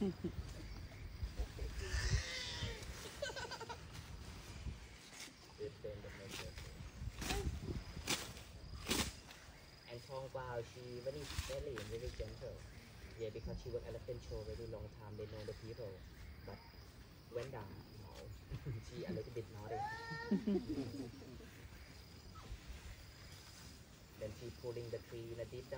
And Tong Bao, she very friendly and very gentle. Yeah, because she worked elephant show very long time, they know the people. But when down, no. she a little bit naughty. then she pulling the tree in a deep down.